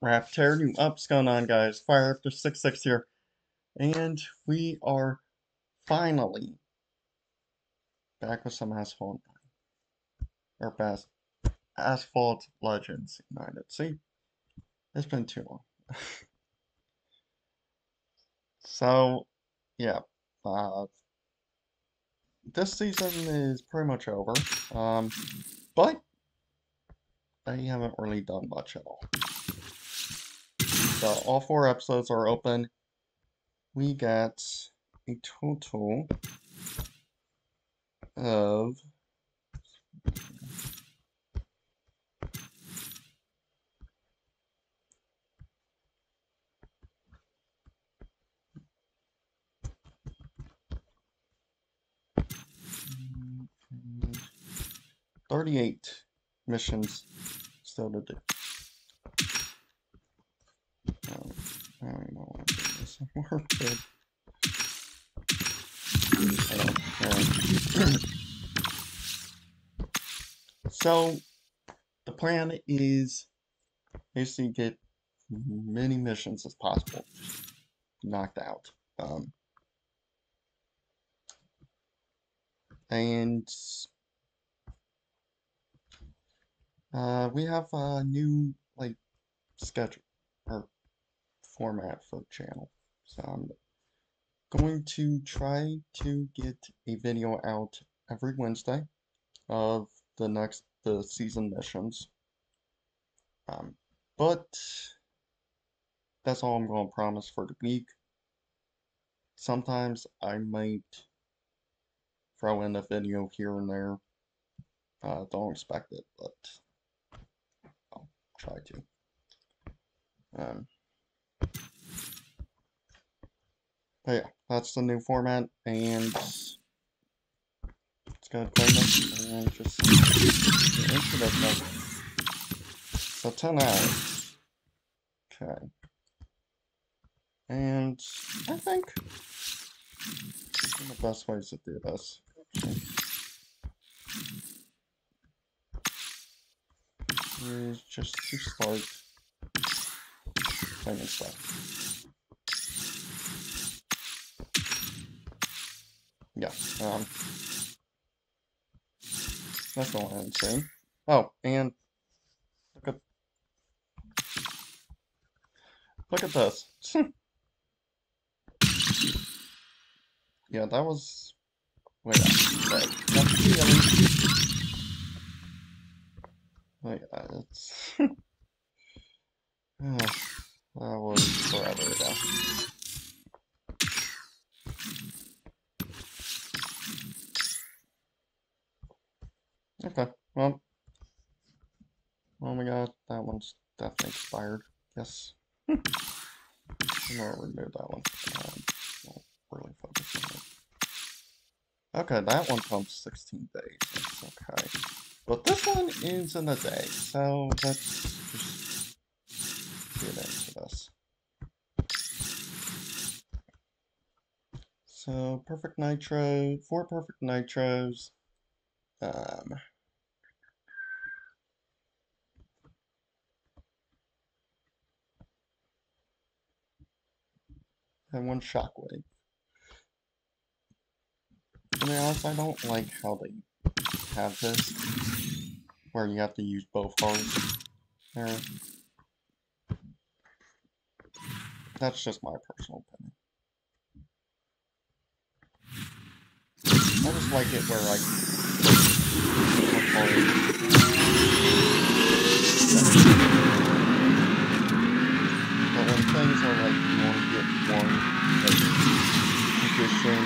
Rap tearing you up. What's going on, guys? FireRaptor 6-6 here. And we are finally back with some Asphalt or Bas Asphalt Legends Unite. See, it's been too long. so, yeah, uh, this season is pretty much over. Um, but they haven't really done much at all. So all four episodes are open. We got a total of Thirty-eight missions still to do. I don't know why I'm doing this anymore, but... so, the plan is basically get many missions as possible knocked out. Um, and uh, we have a new like schedule or format for channel. So I'm going to try to get a video out every Wednesday of the next the season missions. Um, but that's all I'm going to promise for the week. Sometimes I might throw in a video here and there. Uh, don't expect it, but I'll try to. Um, but yeah, that's the new format, and let's go ahead and just get into So 10 hours. Okay. And I think the best ways to do this. Is just to start claiming stuff. Yeah, um, that's all I'm saying. Oh, and look at, look at this. yeah, that was, wait, wait, that's the, wait, it's, oh. That was forever ago. Okay, well. Oh my god, that one's definitely expired. Yes. I'm gonna remove that one. Um, really focus on it. Okay, that one comes 16 days. That's okay. But this one is in a day, so get in. So perfect nitro, four perfect nitros. Um, and one shockwave. To be honest, I don't like how they have this, where you have to use both cards there. That's just my personal opinion. I just like it where I But when things are like you want to get one like position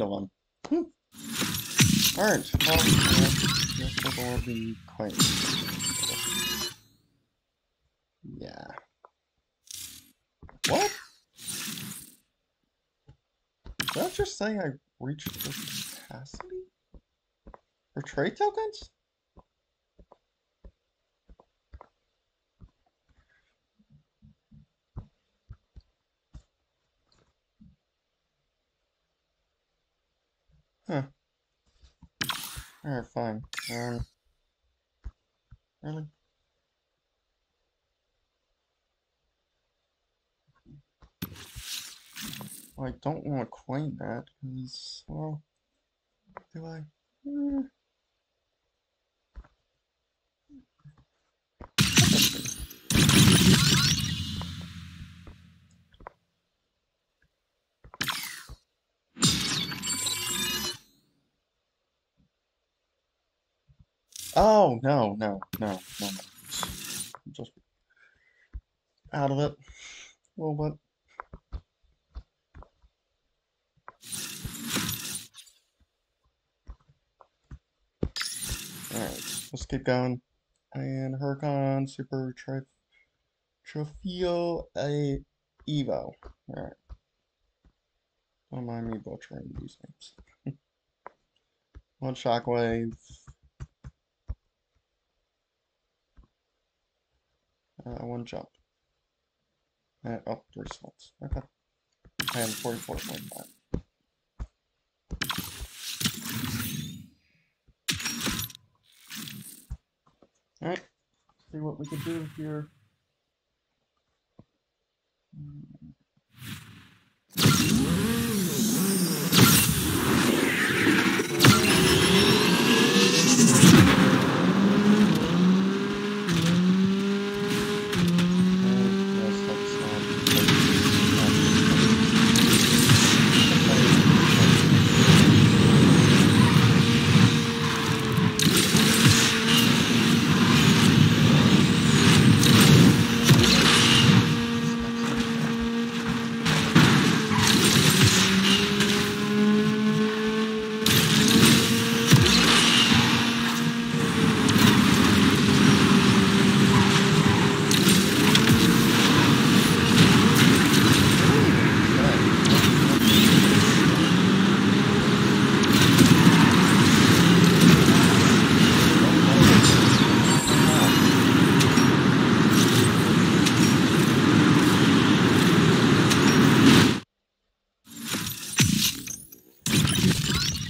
Of them. Hmm. Alright, well, this will all be quite Yeah. What? Did I just say I reached this capacity? For trade tokens? Huh. Alright, fine. Um. Really? Well, I don't want to claim that, because, well, do I? Eh. Oh, no, no, no, no. Just out of it a little bit. Alright, let's keep going. And Huracan Super Tri Trofeo A Evo. Alright. Don't mind me butchering these names. One shockwave. Uh, one jump. Uh, oh, three slots. Okay. And 44.5. Alright, see what we can do here. And yes, that's not-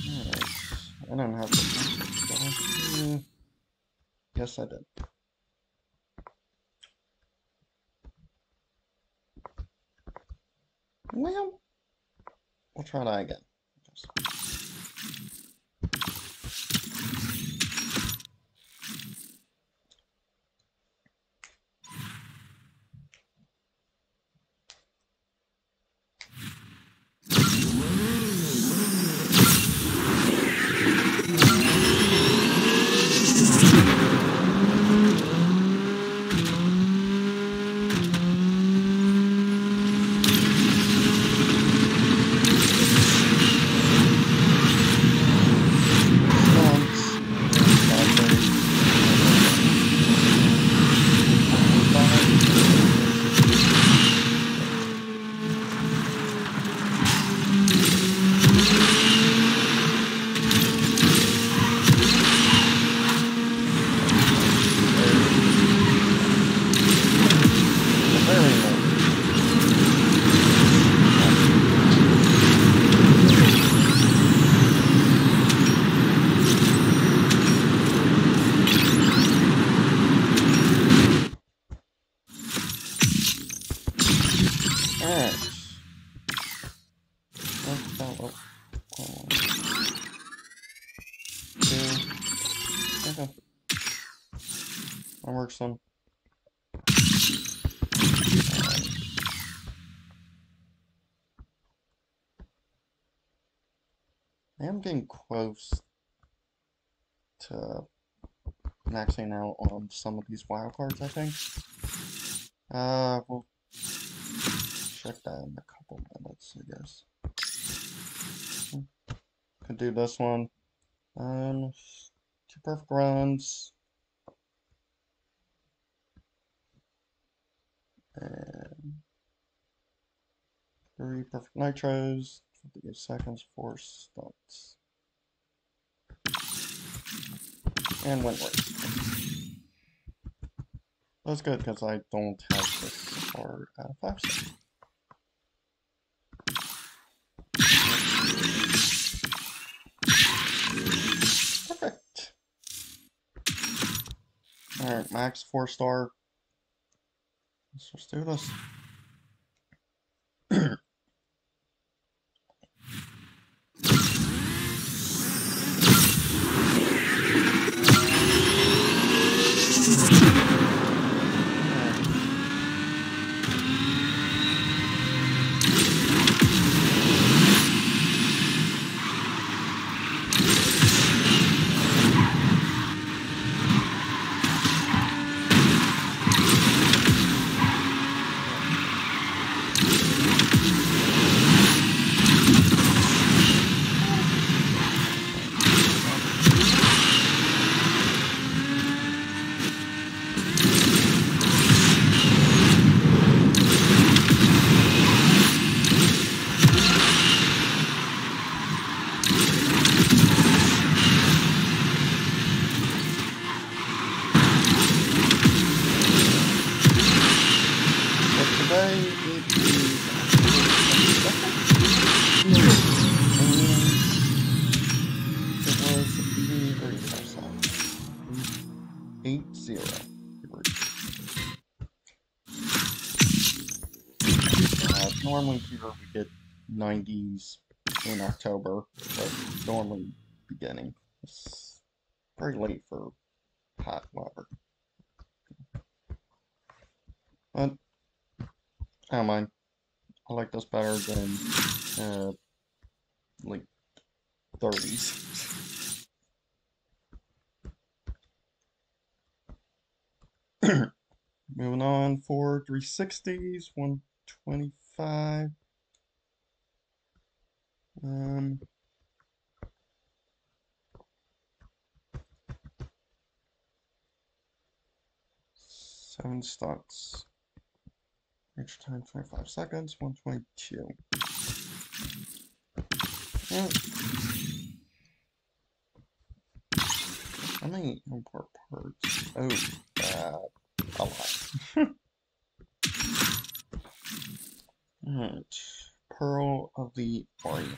Alright, I don't have the. Hmm. Yes, I did. Well, we'll try that again. Getting close to maxing out on some of these wild cards, I think. Uh, we'll check that in a couple minutes, I guess. Could do this one. Um, two perfect runs. And three perfect nitros. 58 seconds, for stunts. And went race. That's good because I don't have this card at a five star. Perfect. Alright, max four star. Let's just do this. 8 0 degrees. Uh, normally here we get 90s in October, but normally beginning. It's very late for hot weather. But I don't mind. I like this better than uh like 30s. Moving on for 360s, 125. Um seven stocks. Each time 25 seconds, 122. Yeah. How many import parts? Oh, uh, a lot. Alright. Pearl of the Orient.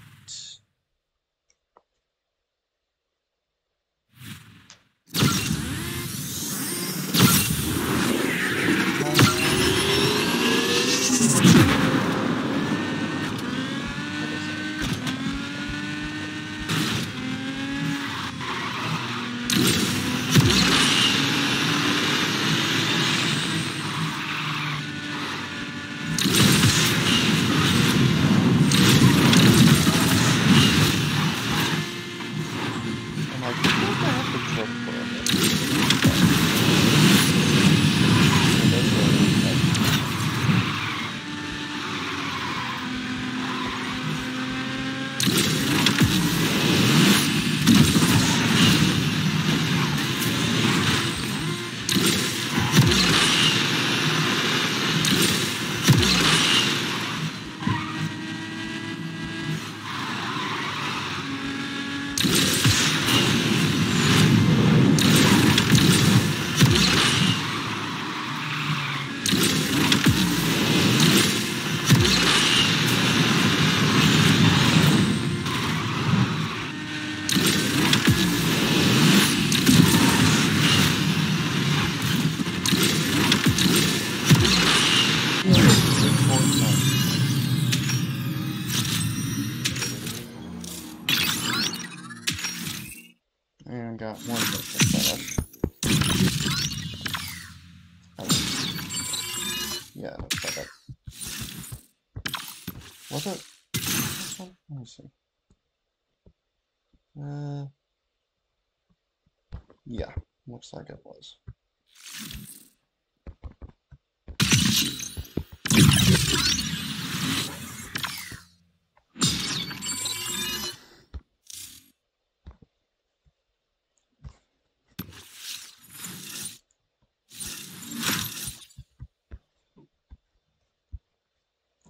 Looks like it was.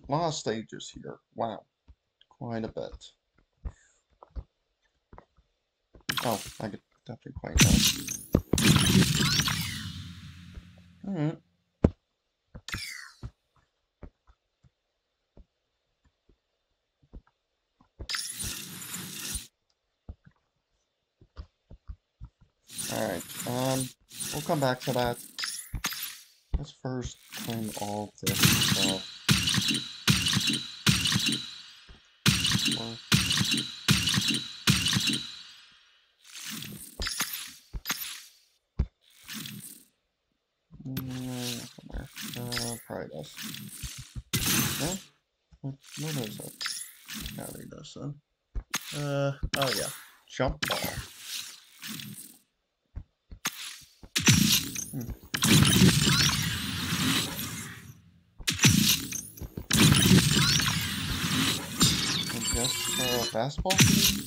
A lot of stages here. Wow. Quite a bit. Oh, I could definitely quite that. Alright. Alright, um, we'll come back to that. Let's first clean all this stuff. Mm, uh, probably this. No? What, what is it? Gotta read this then. Uh, oh yeah. Jump ball. Hmm. Team,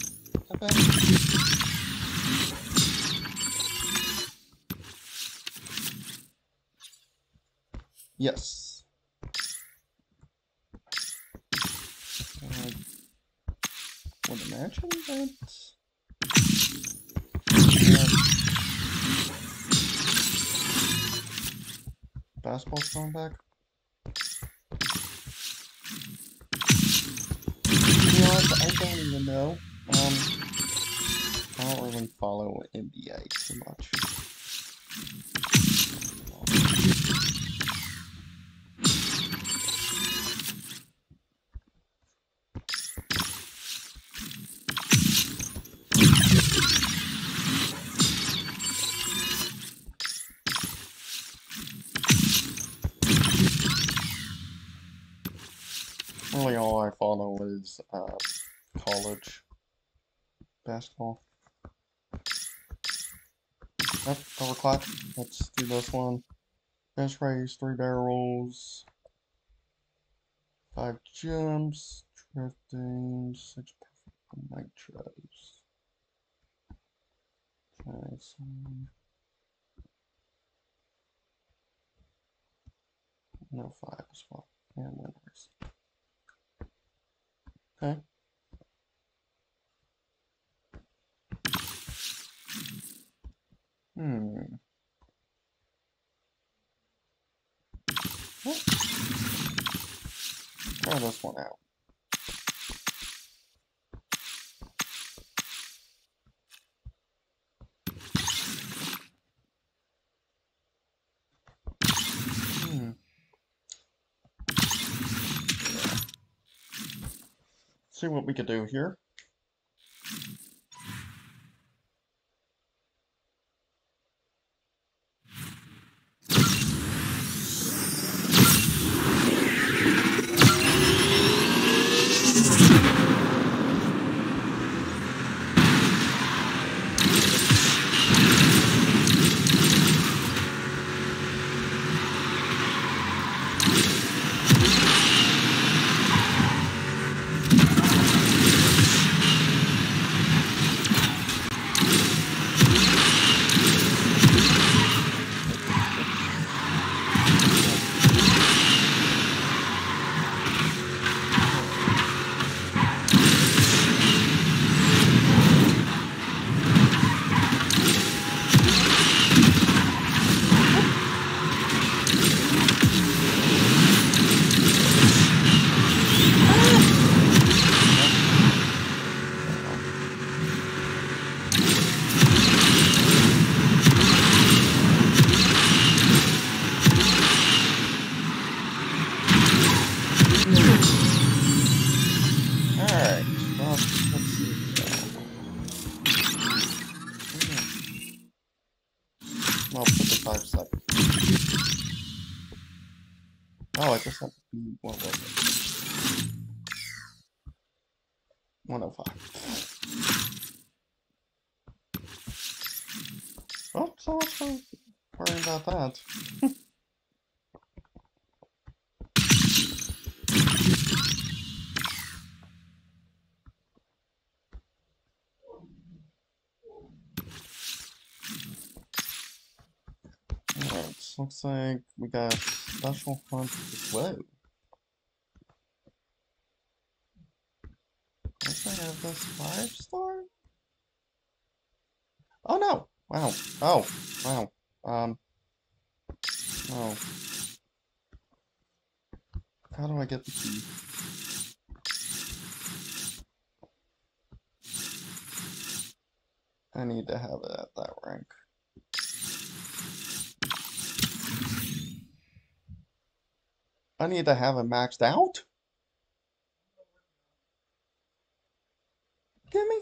I bet. Yes. I would imagine that. uh, back. To be honest, I don't even know. Um, I don't really follow NBA too much. Really, all I follow is uh, college basketball. Yep, overclock. Let's do this one. Bench raise, three barrels, five jumps, drifting, six perfect nitros. Okay, so no five as well. And winners. Okay. Hmm. Try this one out. Hmm. See what we could do here. That. Alright, looks like we got special hunt as well. I have this five star? Oh no! Wow. Oh, wow. Um. Oh. How do I get the key? I need to have it at that rank. I need to have it maxed out? Give me?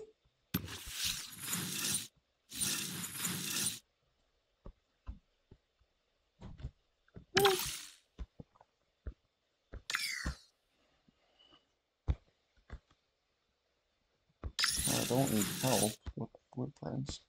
Don't need help with blueprints.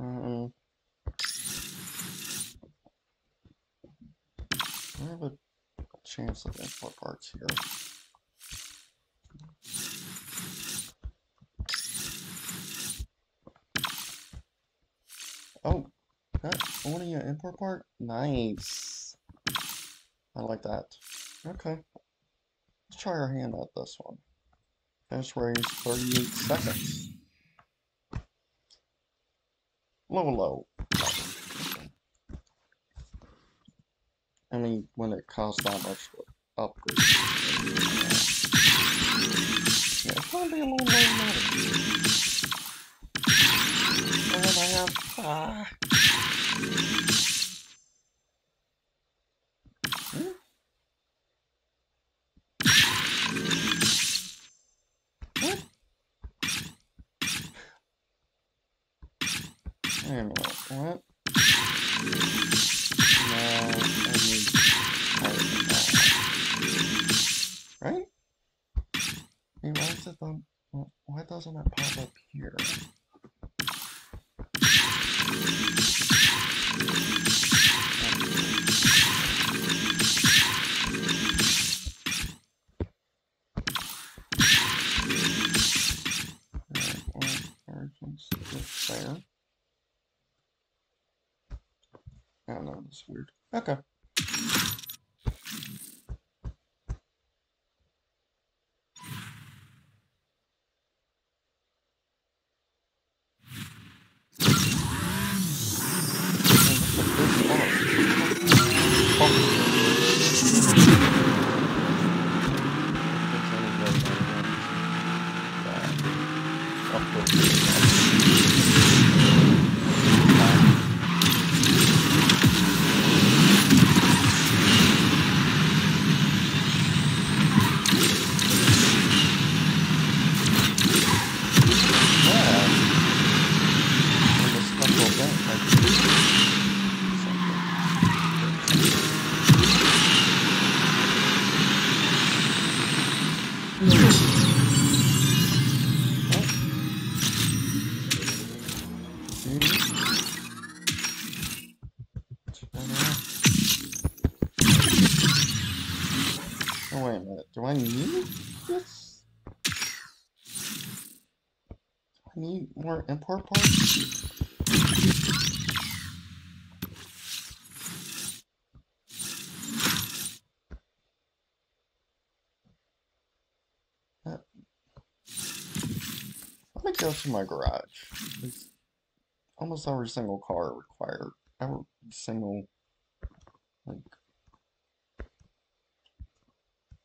Um, I have a chance of import parts here. Oh, that import part? Nice. I like that. Okay. Let's try our hand at this one. Finish range 38 seconds. Low, low. I mean, when it costs that much upgrade. Yeah, it's gonna be a little low. And I have, ah. Hmm? What? Wait a minute, what? Right? Why why doesn't it pop up here? There. I don't know, it's weird. Okay. More import parts? Uh, Let me go to my garage. It's almost every single car required. Every single, like,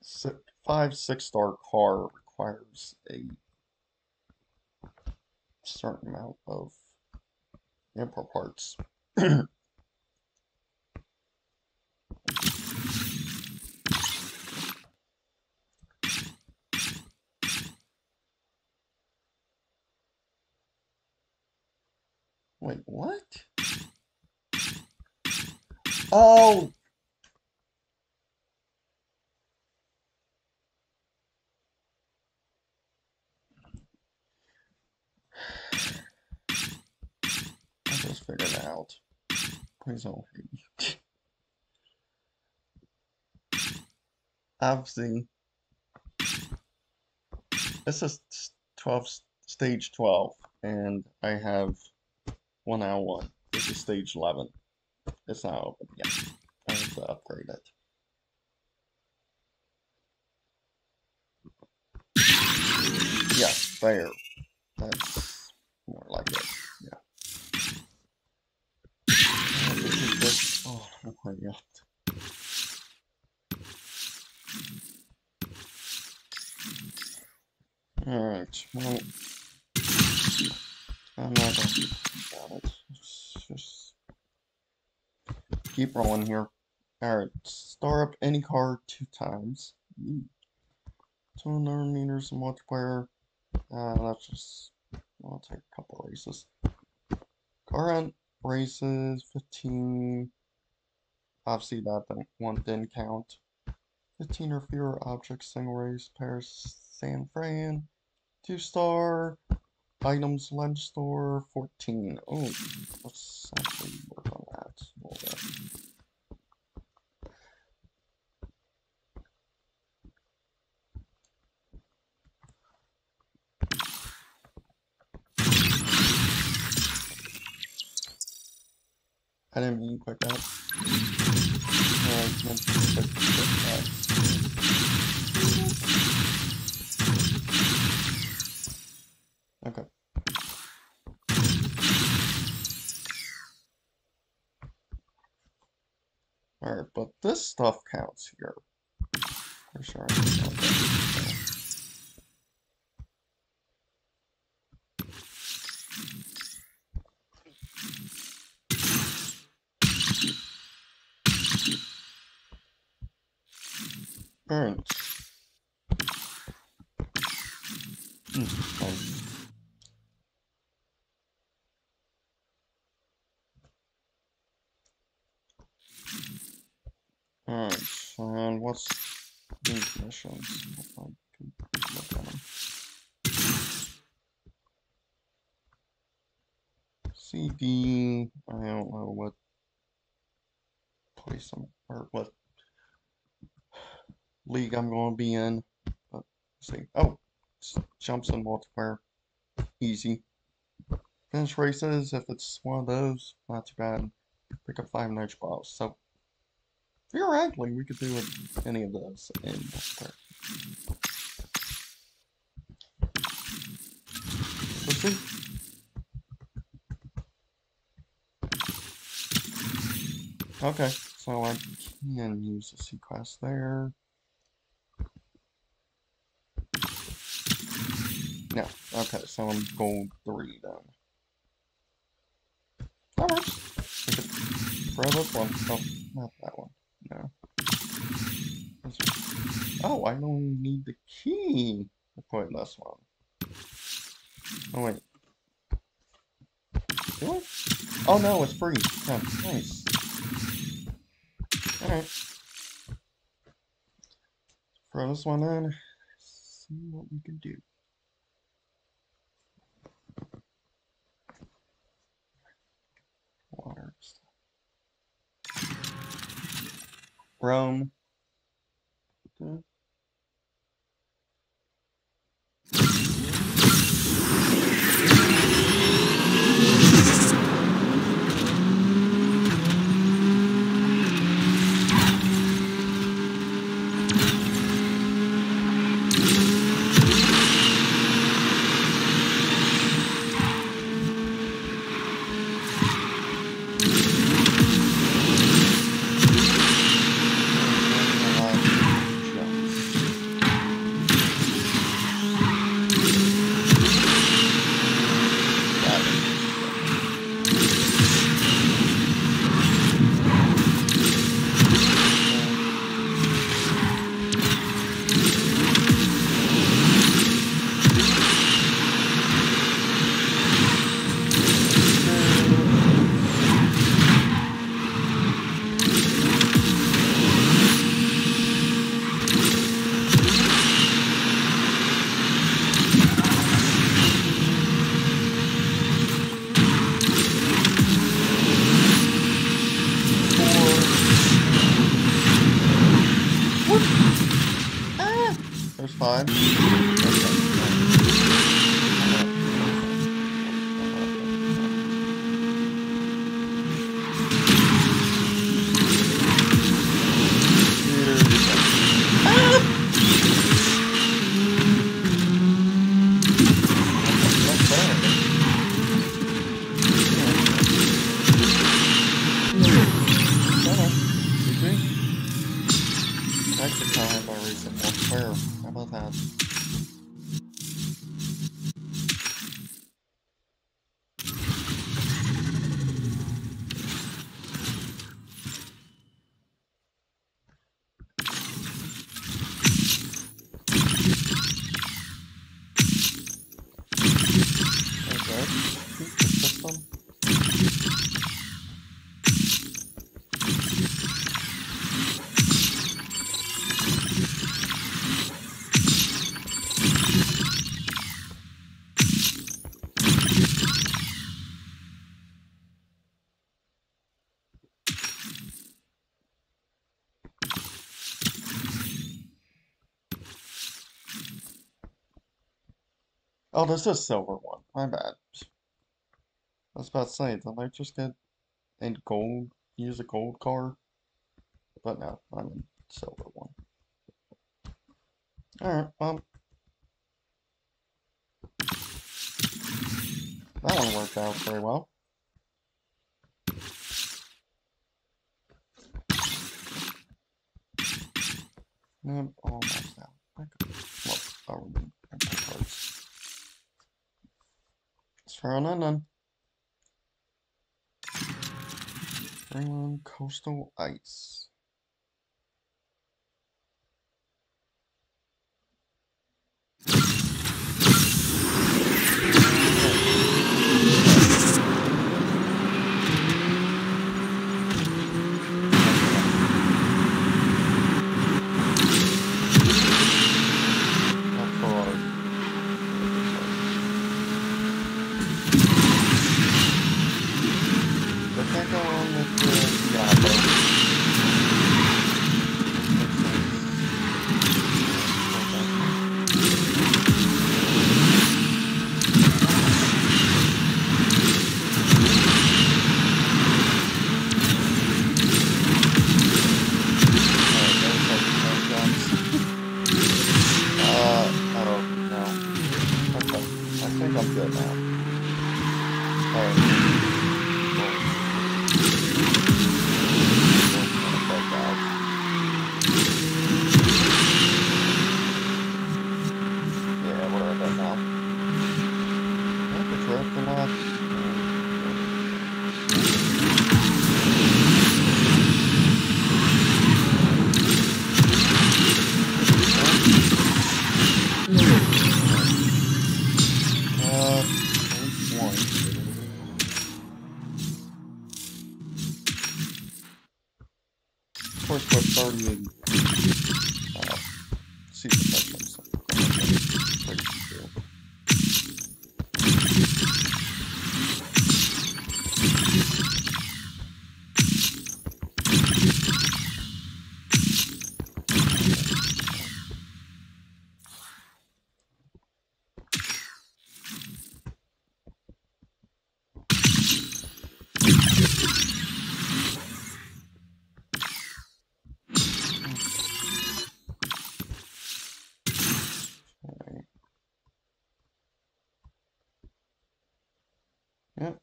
si five, six star car requires a certain amount of import parts. Wait, what? Oh, figured it out. Please don't hate me. Obviously, this is 12, stage 12, and I have one hour one. This is stage 11. It's not open yet. I have to upgrade it. Yeah, there. That's more like it. Yeah. Oh, this is it. Let's just keep rolling here. Alright, star up any card two times. Ooh. 200 meters multiplayer. Uh, that's just, I'll take a couple races. Current races, 15. Obviously, that one didn't count. 15 or fewer objects, single race, Paris, San Fran, two star, items, lunch store, 14. Oh, let's actually work on that. I didn't mean to click that. Okay. Alright, but this stuff counts here. For sure. I can count that. Alright. Hmm, fine. Alright, and what's these missions? If I can look at them. CD, I don't know what place I'm, or what league I'm going to be in. But see, oh, jumps in multiplayer, easy. Finish races, if it's one of those, not too bad. Pick up five niche balls. So, theoretically, we could do any of those in multiplayer. See. Okay, so I can use the sequest there. No, okay, so I'm gold three then. That works. Throw this one. Oh, not that one. No. Oh, I don't need the key to put in this one. Oh, wait. Do I? Oh, no, it's free. Yeah, nice. Alright. Throw this one in. See what we can do. Water. Rome. Hmm. Okay. Oh, this a silver one. My bad. I was about to say, did I just get a gold, use a gold card? But no, I'm in silver one. Alright, well. That one worked out very well. Yep, almost out. I could, well, I remember my cards. None. Greenland Coastal Ice.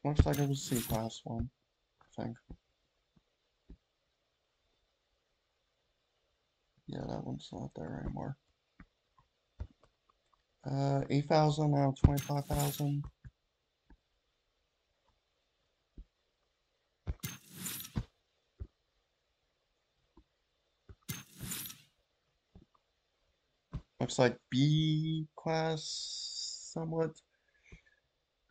Looks like it was C class one, I think. Yeah, that one's not there anymore. Uh, 8,000 now 25,000. Looks like B class somewhat.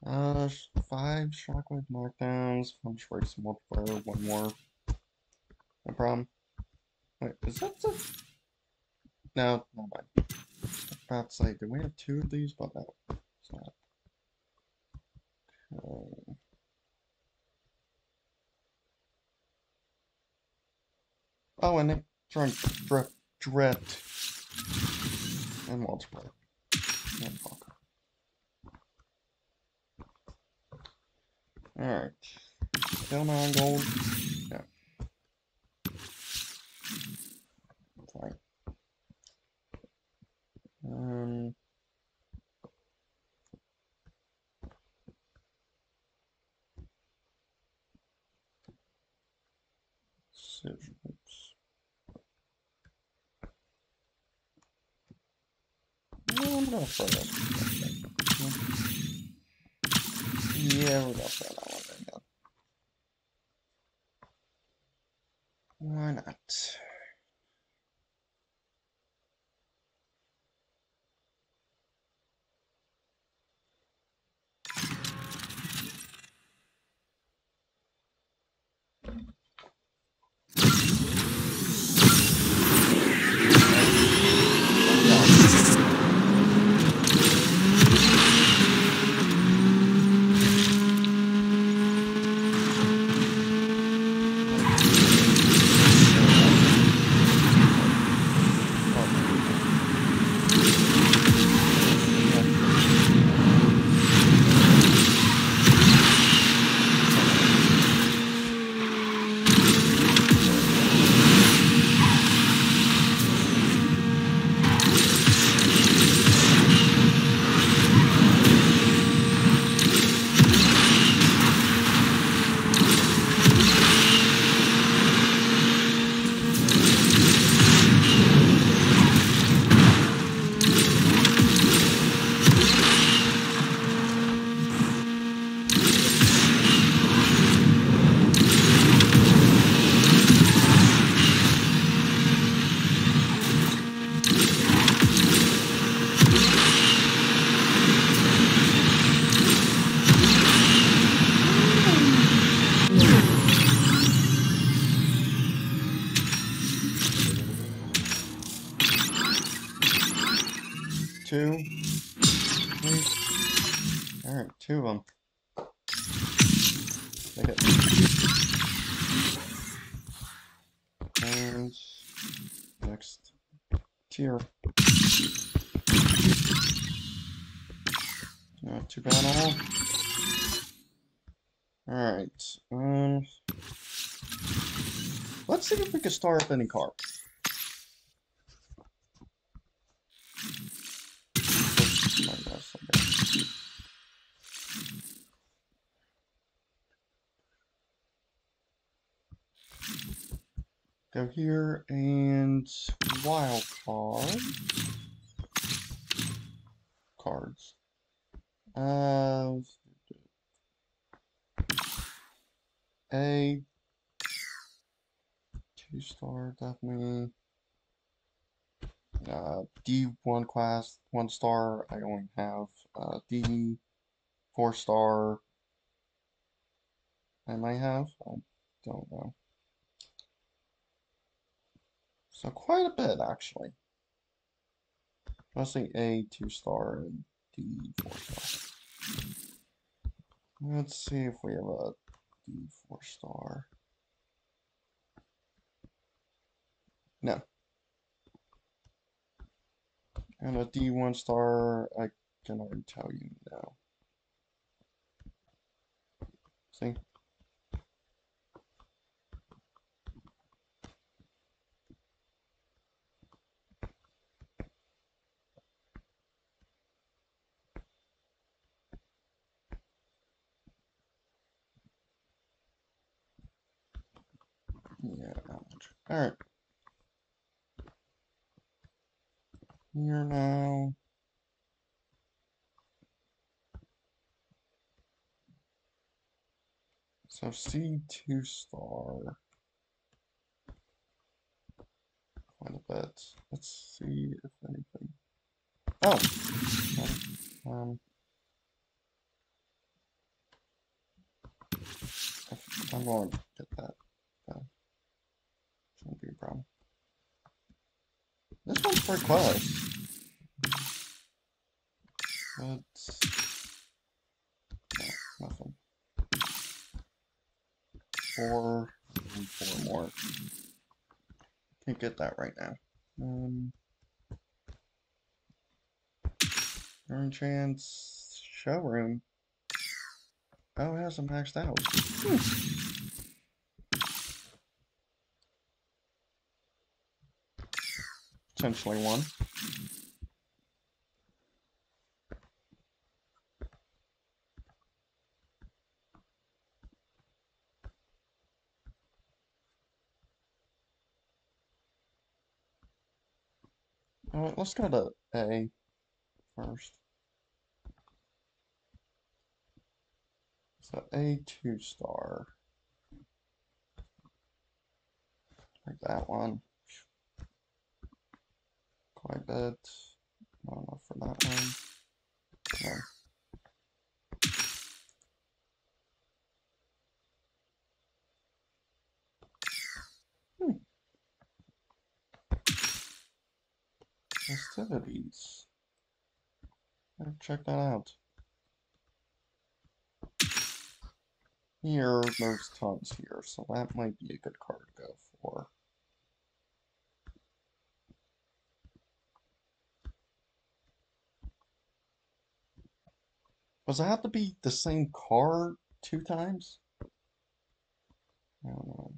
Uh, five shockwave knockdowns one strikes multiplier, one more. No problem. Wait, is that the? No, no mind. About to say, do we have two of these? But no, it's not. Okay. Oh, and it drunk drift drift. And multiplayer. And fuck. Alright. Still nine gold. Yeah. Fine. Um decisions. No, I'm this. Yeah, gonna throw that one again. Why not? Two. Please. Alright, two of them. Take it. And next tier. Not too bad at all. Alright, um let's see if we can start up any car. My gosh, okay. Go here and wild card. Cards. Uh, A. Two star, definitely. Uh, D1 class, one star. I only have uh, D four star. I might have. I don't know. So quite a bit actually. Mostly A two star and D four star. Let's see if we have a D four star. No. And a D1 star, I can already tell you now. See? Yeah. Alright. Here now. So C2 star. Quite a bit. Let's see if anything. Oh! Um. I'm going to get that. Uh, shouldn't be a problem. This one's pretty close. But no, nothing. Four four more. Can't get that right now. Um Earn chance showroom. Oh, it hasn't maxed out. Hmm. Potentially one. Alright, let's go to A first. So A two star. Like that one. A bit. Not enough for that one. No. Hmm. Festivities. Gotta check that out. Here, there's tons here, so that might be a good card to go for. Does it have to be the same car two times? I don't know.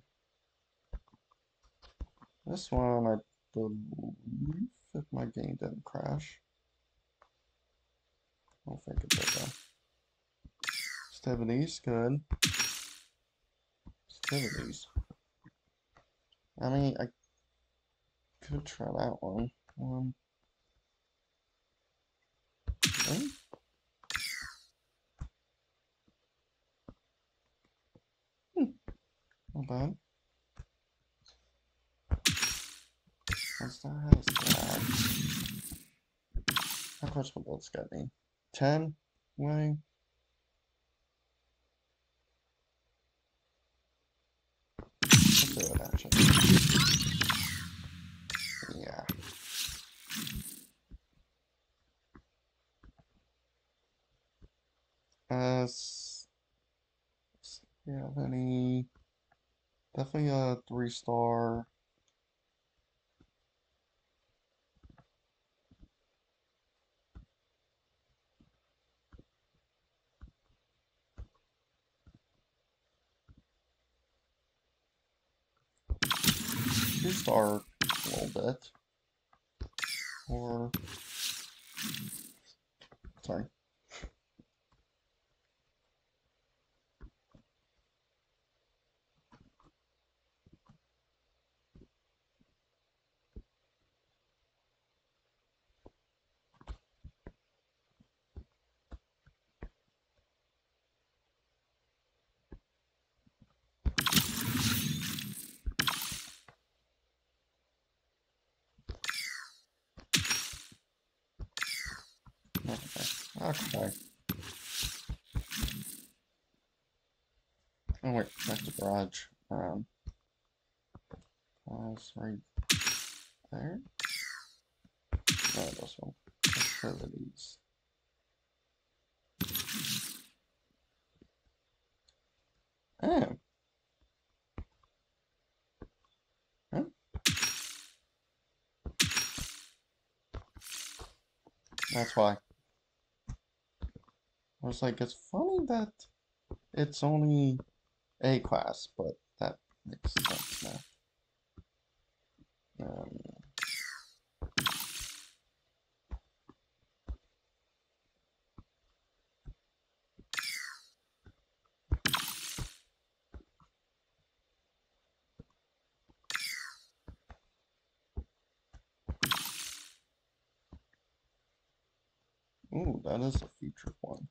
This one, I believe, if my game didn't crash. I don't think it did though. Festivities, good. Festivities. I mean, I could try that one. Um, okay. Not bad. What's that? How's that? How much will those get me? 10? Way? Let's do it actually. Yeah. Uh, do you have any? Definitely a three star. Two star a little bit. Or sorry. Okay. Oh wait, back to garage. Um, pause right there. No, this one. Activities. Oh. Huh? That's why. I was like, it's funny that it's only A class, but that makes sense now. Um, ooh, that is a featured one.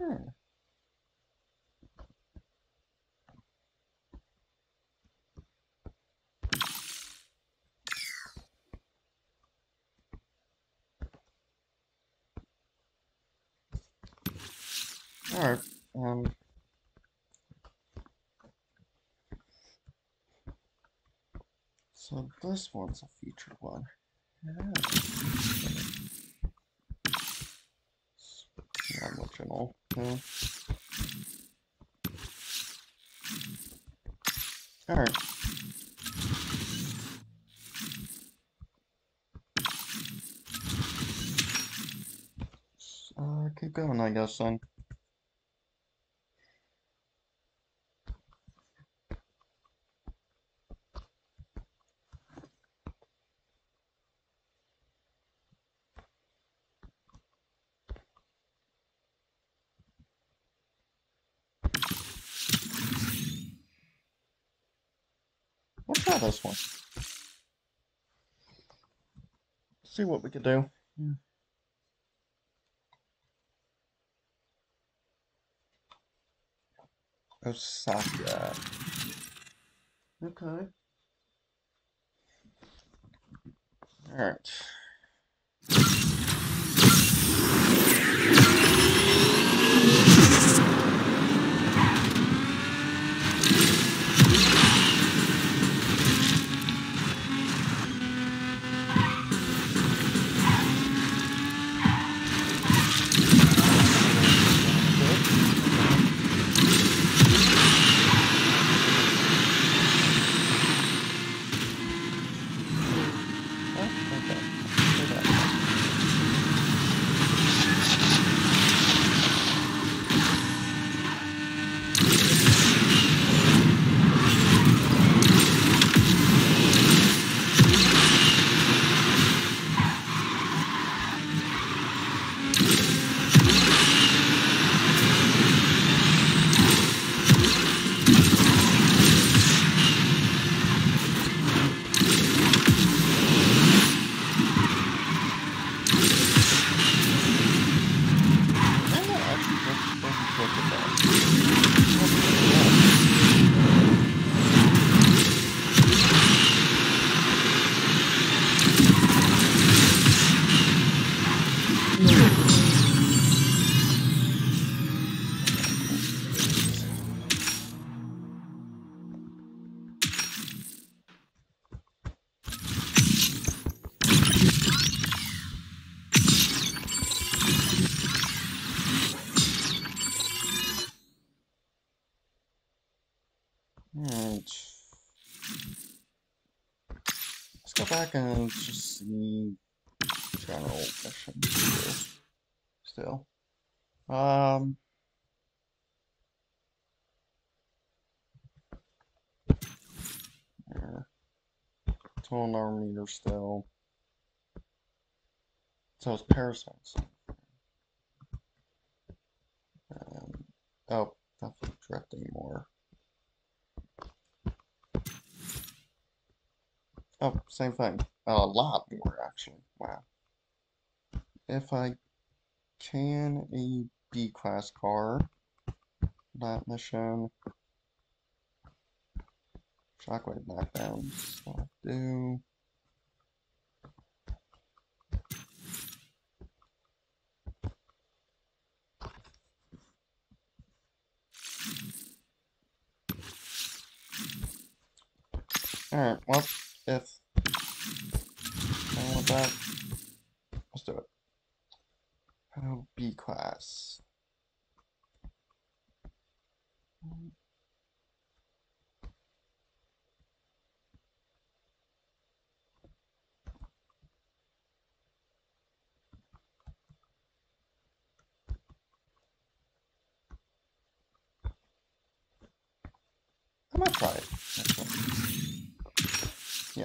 Hmm. Alright, um. So this one's a featured one. Yeah. Not much at all. No. Alright. Uh, keep going, I guess, then. We'll try this one. See what we could do. Yeah. Osaka. Okay. Alright. Back and just see general missions here. Still. Um. There. Total hour meter still. So it's parasites. Um, oh, definitely drifting more. Oh, same thing. A lot more, actually. Wow. If I can a B class car, that mission. Shockwave knockdown. So I do. Alright, well, if I want that, let's do it. Oh, B class.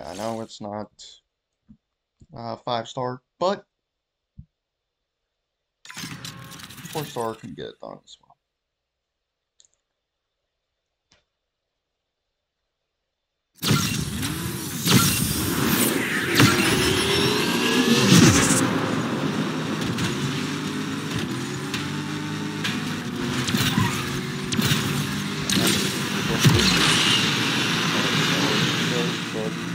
I know it's not uh, five star, but four star can get it done as well. Thank you.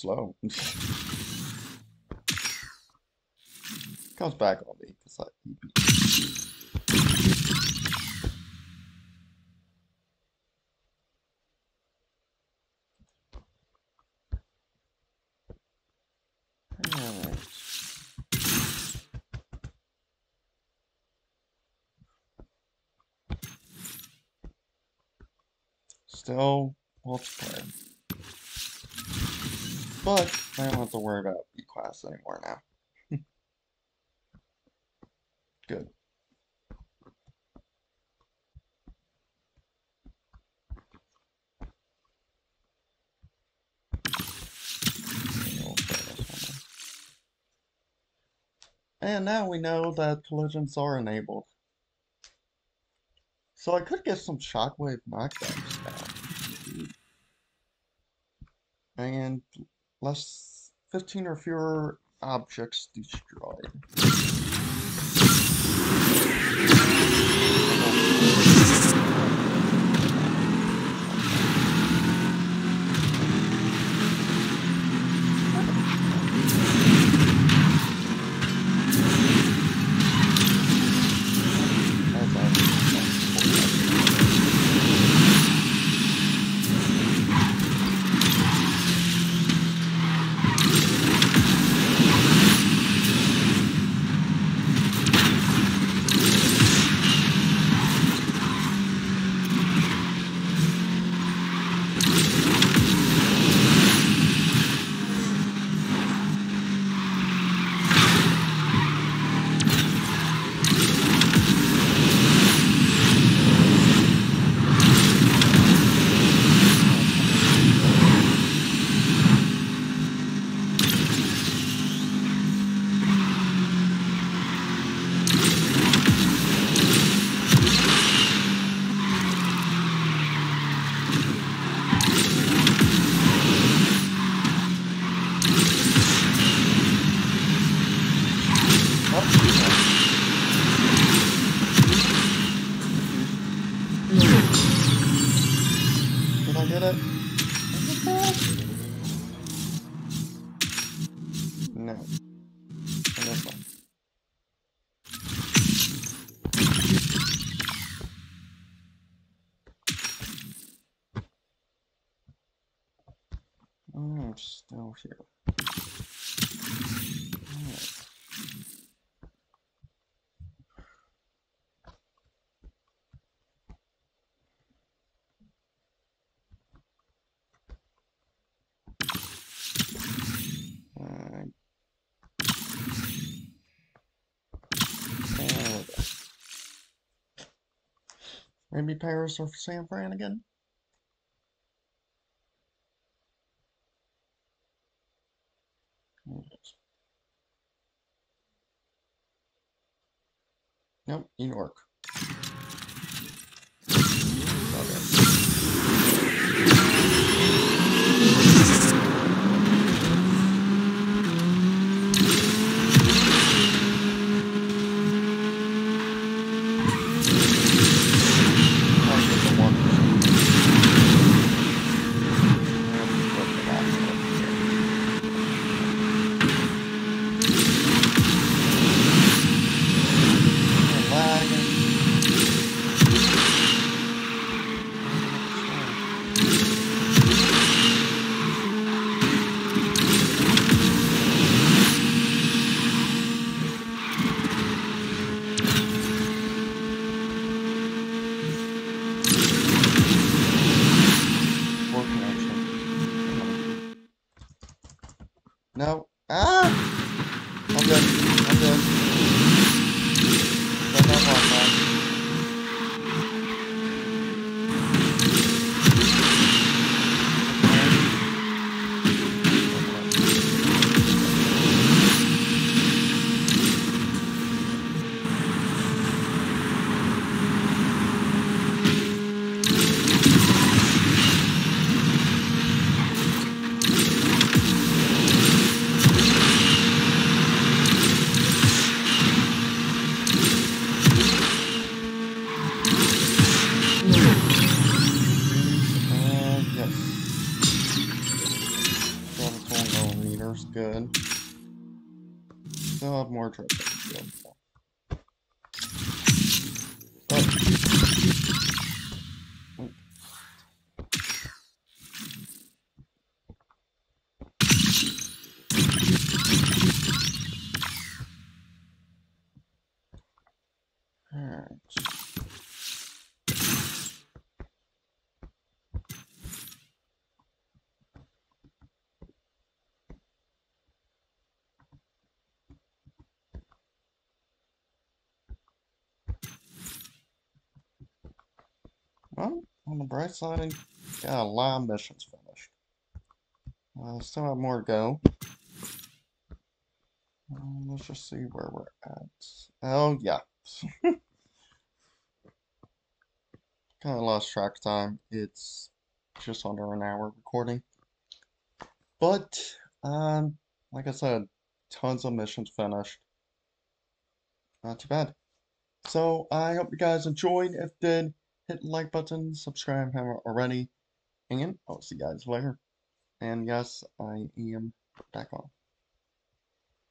Slow. Comes back on me because I. Alright. Still multiplayer. But I don't have to worry about B-Class anymore now. Good. And now we know that collisions are enabled. So I could get some shockwave knockdowns now. And less 15 or fewer objects destroyed. Still here. We go. Maybe Paris or San Fran again? Nope, New on the bright side, got a lot of missions finished. Uh, still have more to go. Um, let's just see where we're at. Oh, yeah. kind of lost track of time. It's just under an hour recording. But, um, like I said, tons of missions finished. Not too bad. So, I hope you guys enjoyed. If did, hit like button, subscribe if you haven't already, and I'll see you guys later. And yes, I am back on.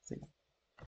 See ya.